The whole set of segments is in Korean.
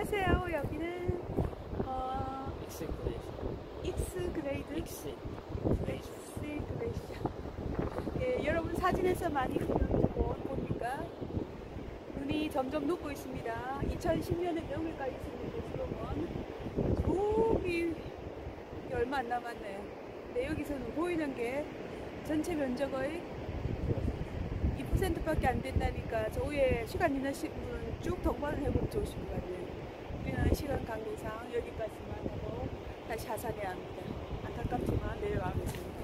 안녕하세요. 여기는 어, Exit Glacier Exit Glacier. 예, 여러분 사진에서 많이 보는 곳 보니까 눈이 점점 녹고 있습니다. 2010년에 명일까지 있었는 곳으로는 저기 얼마 안 남았네요. 근데 여기서는 보이는 게 전체 면적의 2%밖에 안 된다니까 저 위에 시간 있는 분은 쭉 등반을 해보면 좋으실 것 같네요. 우리는 시간 관계상 여기까지만 하고 다시 하산해야 합니다. 안타깝지만 내려가겠습니다.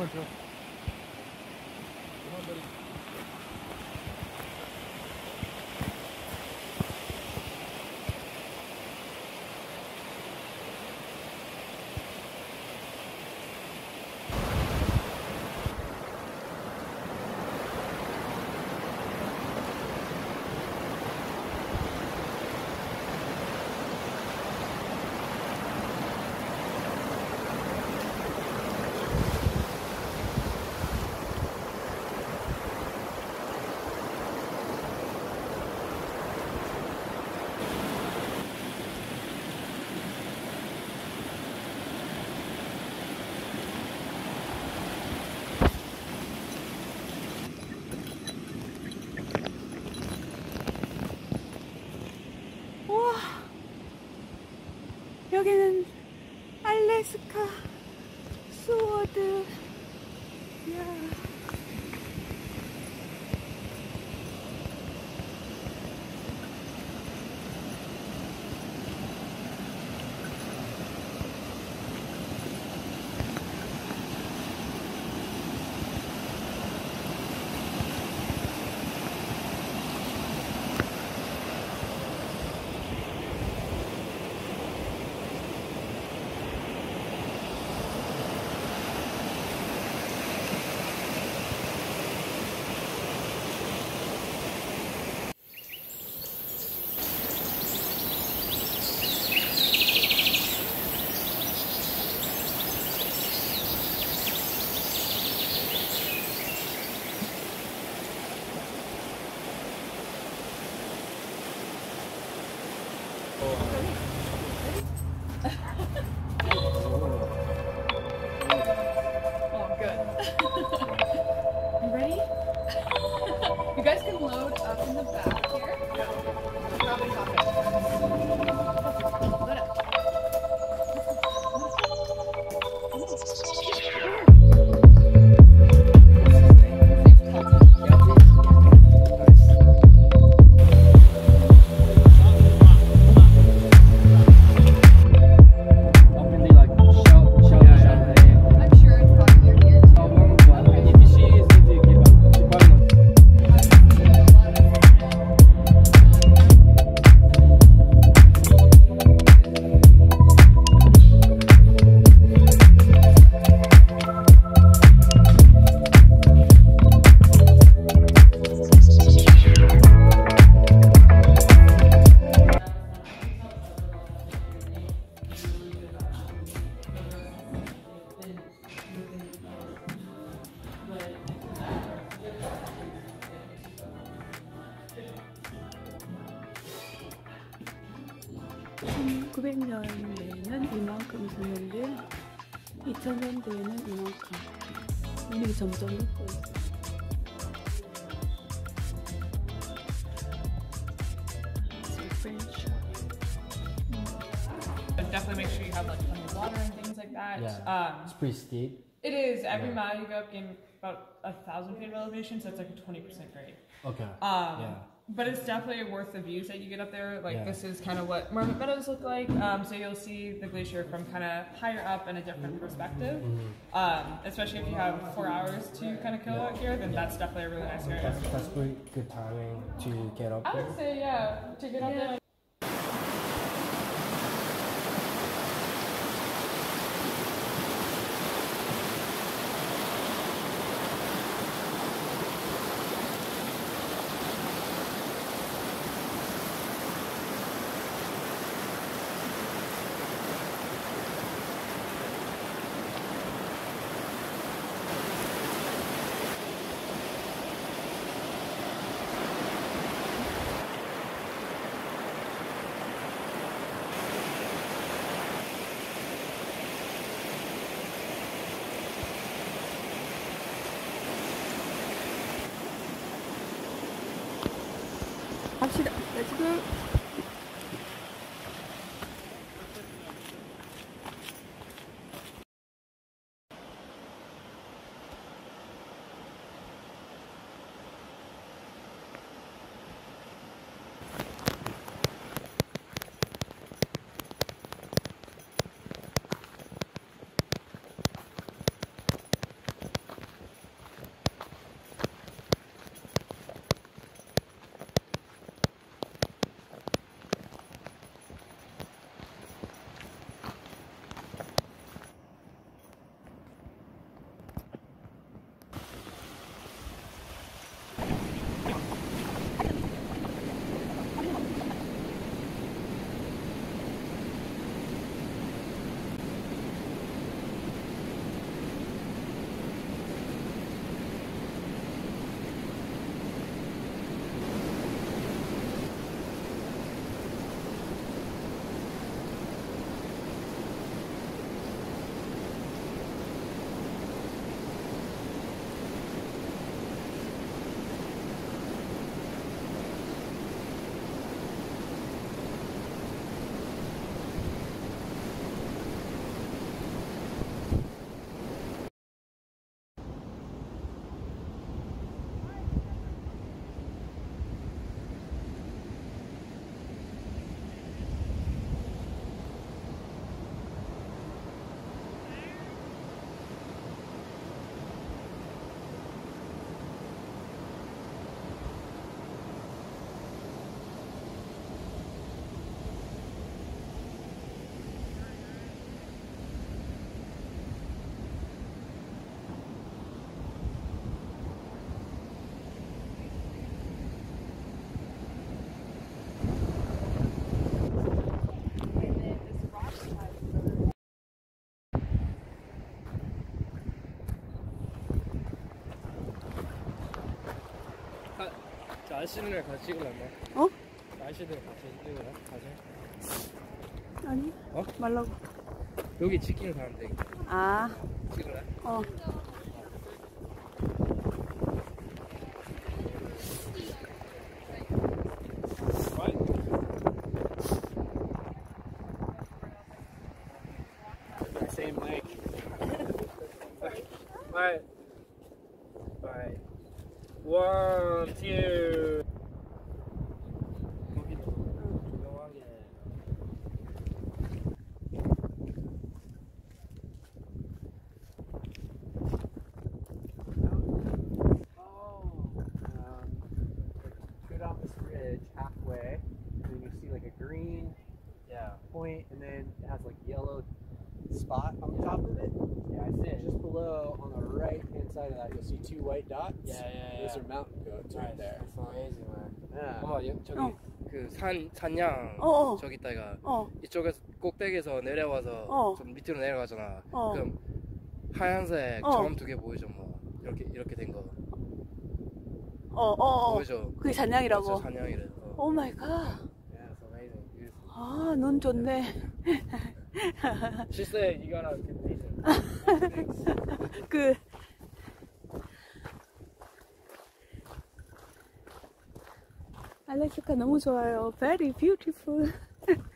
그만 줘. 우와 여기는 알 눈이 점점 높고 있어. French. But definitely make sure you have like plenty of water and things like that. Yeah. Um, It's pretty steep. it is every Yeah. mile you go up gain about a thousand feet of elevation, so it's like a twenty percent grade. Okay. Um, Yeah. But it's definitely worth the views that you get up there. Like Yeah. this is kind of what Marmot Meadows look like. Um, so you'll see the glacier from kind of higher up in a different perspective. Mm-hmm. Um, especially if you have four hours to kind of kill out here, then that's definitely a really nice area. That's, that's pretty good timing to get up I there. would say yeah to get up there. 아저씨들이랑 같이 찍을란다. 어? 아저씨들이랑 같이 찍을래? 같이. 아니 어? 말라고 여기 치킨 사는데 아 찍을래? 어. You'll see two white dots. Yeah, yeah, Those yeah. are mountain goats right there. That's amazing, man. Yeah. 엄마 여- 저기 어. 그 산 산양 어, 어. 저기 있다가 어. 이쪽에서 꼭대기에서 내려와서 어. 좀 밑으로 내려가잖아. 어. 그럼 하얀색 어. 점 두 개 보이죠, 뭐 이렇게 이렇게 된 거 어, 어, 어. 보이죠? 그게 산양이라고. 저 산양이래. 어. Oh my God. Yeah, it's amazing. Beautiful. 아, 눈 좋네. She said you gotta get decent. 그 알래스카 너무 좋아요. Very beautiful.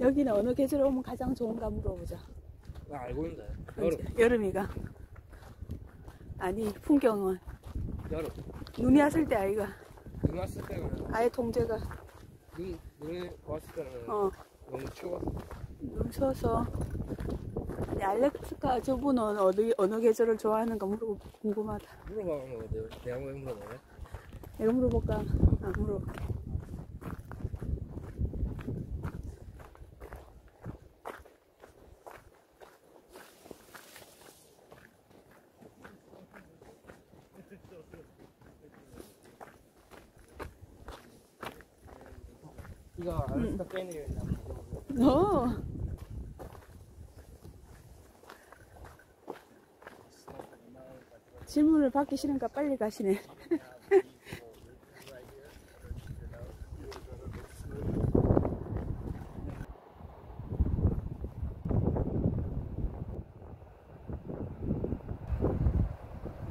여기는 어느 계절 오면 가장 좋은가 물어보자. 나 알고 있는데. 여름, 여름이가. 아니 풍경은 여름. 눈이 왔을 때 아이가 눈 왔을 때는 아예 통제가 눈 눈이 왔을 때는 어 너무 추워서. 눈 추워서 아니, 알래스카 저분은 어느 어느 계절을 좋아하는가 물어 궁금하다. 물어봐면 뭐 내가 물어봐요? 내가 물어볼까? 아 물어볼게. 이거 알래스카 팬이에요. 어. 질문을 받기 싫으니까 빨리 가시네.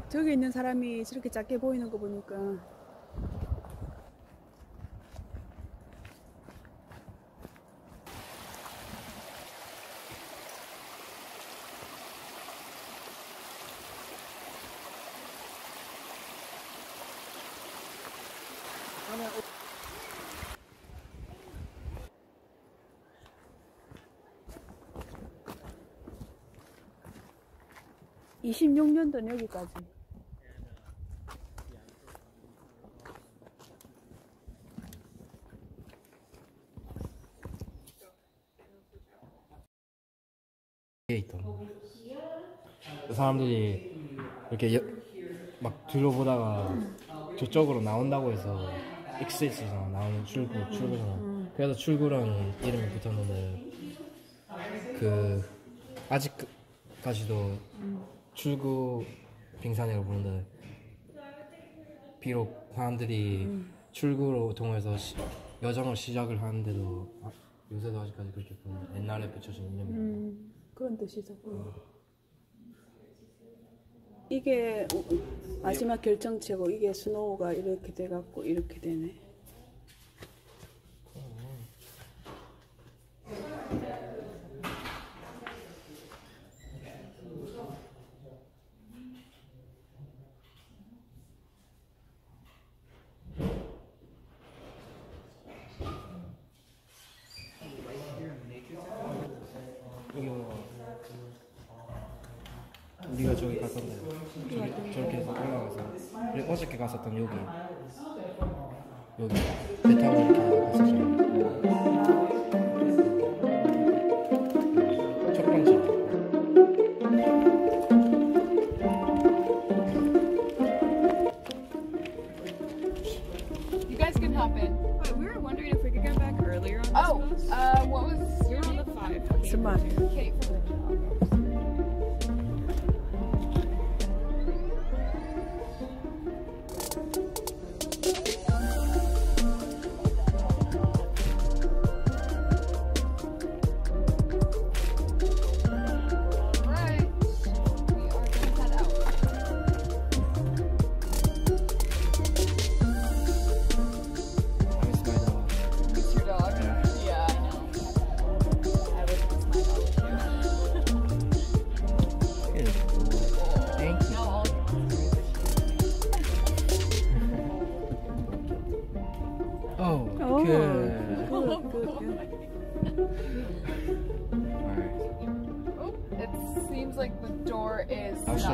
저기 있는 사람이 저렇게 작게 보이는 거 보니까 (26년도) 여기까지. 그 사람들이 이렇게 여- 막 둘러보다가 저쪽으로 나온다고 해서 익스이잖아 나오는 출구 출구잖아 그래서 출구라는 이름이 붙었는데 그 아직까지도 출구 빙산이라고 부르는데 비록 사람들이 출구로 통해서 시- 여정을 시작을 하는데도 아, 요새도 아직까지 그렇게 부르는 옛날에 붙여진 이름이 음, 그런 뜻이죠. 이게 마지막 결정체고 이게 스노우가 이렇게 돼갖고 이렇게 되네. 여기 뭐 우리가 저기 갔었는데 저기, 저렇게 해서 올라가서 우리 어저께 갔었던 여기. 여기. 배 타고 이렇게 갔었잖아 첫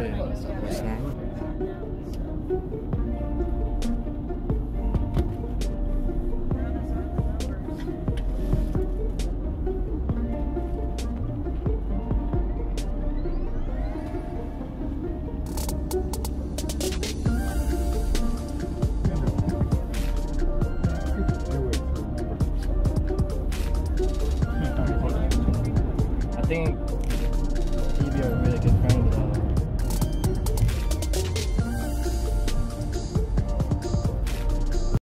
对